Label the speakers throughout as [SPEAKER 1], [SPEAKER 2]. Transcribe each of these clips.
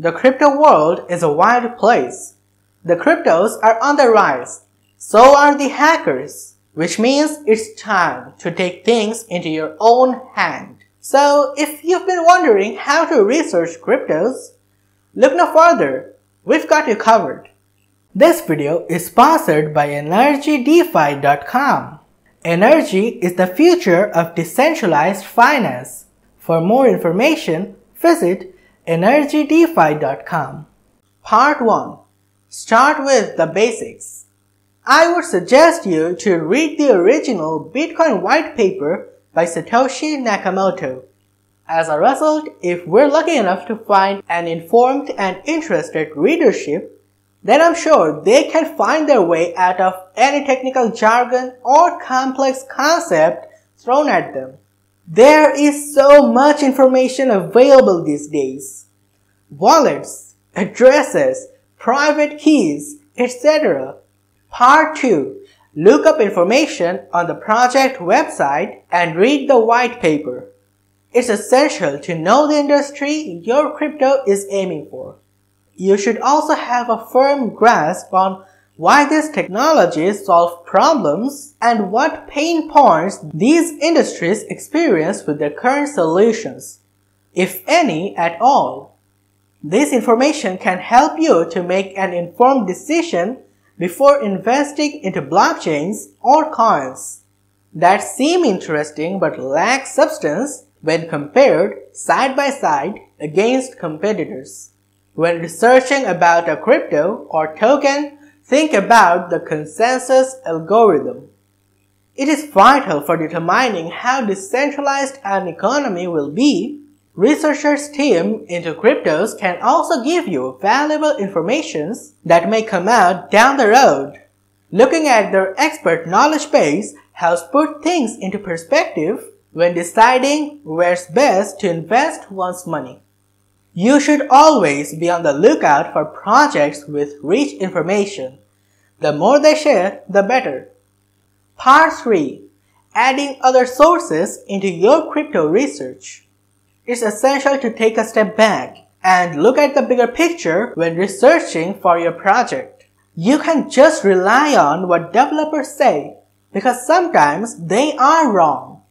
[SPEAKER 1] The crypto world is a wild place. The cryptos are on the rise. So are the hackers, which means it's time to take things into your own hand. So if you've been wondering how to research cryptos, look no further. We've got you covered. This video is sponsored by EnergyDefi.com. Energy is the future of decentralized finance. For more information, visit EnergyDefi.com. Part 1. Start with the basics. I would suggest you to read the original Bitcoin white paper by Satoshi Nakamoto. As a result, if we're lucky enough to find an informed and interested readership, then I'm sure they can find their way out of any technical jargon or complex concept thrown at them. There is so much information available these days. Wallets, addresses, private keys, etc. Part 2. Look up information on the project website and read the white paper. It's essential to know the industry your crypto is aiming for you should also have a firm grasp on why these technologies solve problems and what pain points these industries experience with their current solutions, if any at all. This information can help you to make an informed decision before investing into blockchains or coins that seem interesting but lack substance when compared side by side against competitors. When researching about a crypto or token, think about the consensus algorithm. It is vital for determining how decentralized an economy will be. Researchers' team into cryptos can also give you valuable information that may come out down the road. Looking at their expert knowledge base helps put things into perspective when deciding where's best to invest one's money. You should always be on the lookout for projects with rich information. The more they share, the better. Part 3. Adding other sources into your crypto research. It's essential to take a step back and look at the bigger picture when researching for your project. You can just rely on what developers say because sometimes they are wrong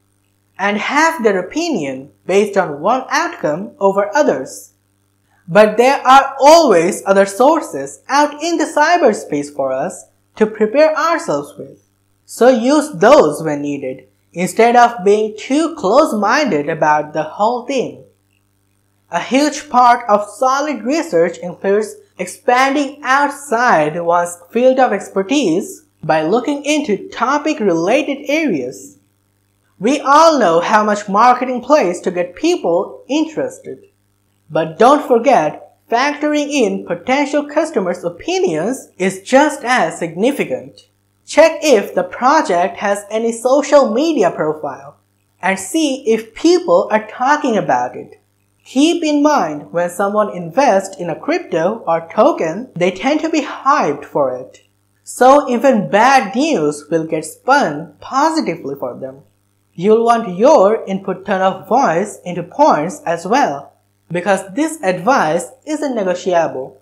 [SPEAKER 1] and have their opinion based on one outcome over others. But there are always other sources out in the cyberspace for us to prepare ourselves with. So use those when needed instead of being too close-minded about the whole thing. A huge part of solid research includes expanding outside one's field of expertise by looking into topic-related areas. We all know how much marketing plays to get people interested. But don't forget, factoring in potential customers' opinions is just as significant. Check if the project has any social media profile and see if people are talking about it. Keep in mind when someone invests in a crypto or token, they tend to be hyped for it. So even bad news will get spun positively for them. You'll want your input tone of voice into points as well because this advice isn't negotiable.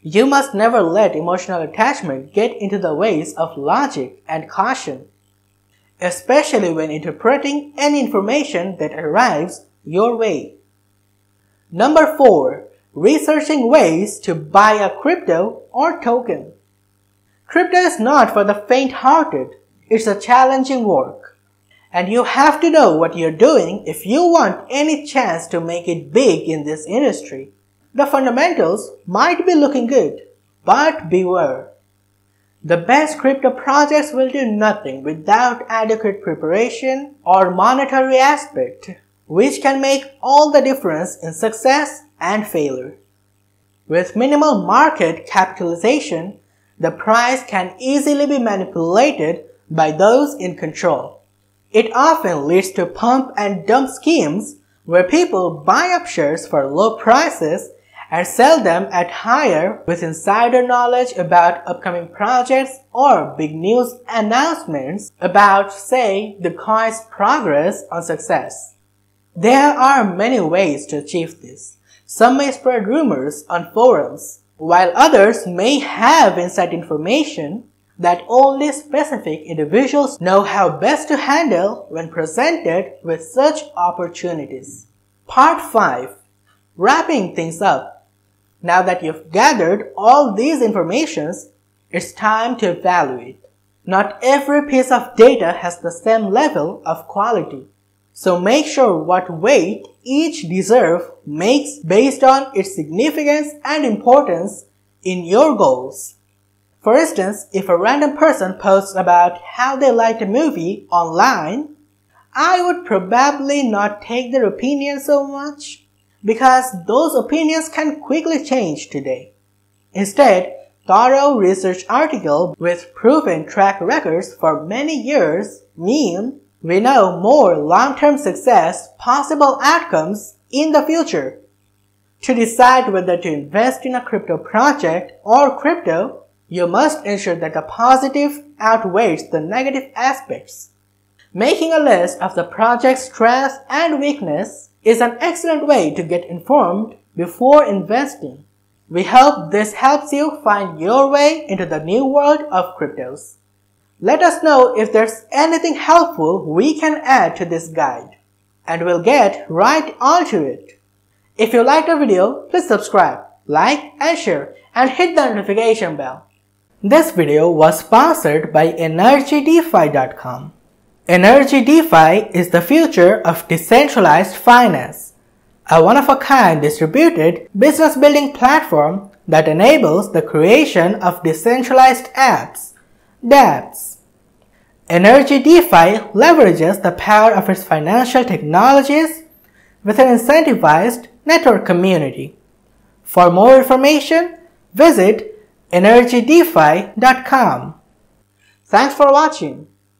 [SPEAKER 1] You must never let emotional attachment get into the ways of logic and caution, especially when interpreting any information that arrives your way. Number 4. Researching ways to buy a crypto or token. Crypto is not for the faint-hearted. It's a challenging work. And you have to know what you're doing if you want any chance to make it big in this industry. The fundamentals might be looking good, but beware. The best crypto projects will do nothing without adequate preparation or monetary aspect, which can make all the difference in success and failure. With minimal market capitalization, the price can easily be manipulated by those in control. It often leads to pump and dump schemes where people buy up shares for low prices and sell them at higher with insider knowledge about upcoming projects or big news announcements about, say, the coin's progress or success. There are many ways to achieve this. Some may spread rumors on forums, while others may have inside information that only specific individuals know how best to handle when presented with such opportunities. Part 5 Wrapping things up. Now that you've gathered all these informations, it's time to evaluate. Not every piece of data has the same level of quality. So make sure what weight each deserve makes based on its significance and importance in your goals. For instance, if a random person posts about how they liked a movie online, I would probably not take their opinion so much because those opinions can quickly change today. Instead, thorough research article with proven track records for many years mean we know more long-term success possible outcomes in the future. To decide whether to invest in a crypto project or crypto, you must ensure that the positive outweighs the negative aspects. Making a list of the project's strengths and weakness is an excellent way to get informed before investing. We hope this helps you find your way into the new world of cryptos. Let us know if there's anything helpful we can add to this guide, and we'll get right onto it. If you liked the video, please subscribe, like and share, and hit the notification bell. This video was sponsored by EnergyDefi.com. EnergyDefi is the future of decentralized finance, a one-of-a-kind distributed business building platform that enables the creation of decentralized apps, dApps. EnergyDeFi leverages the power of its financial technologies with an incentivized network community. For more information, visit energydefi.com. Thanks for watching.